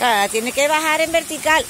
Ah, tiene que bajar en vertical.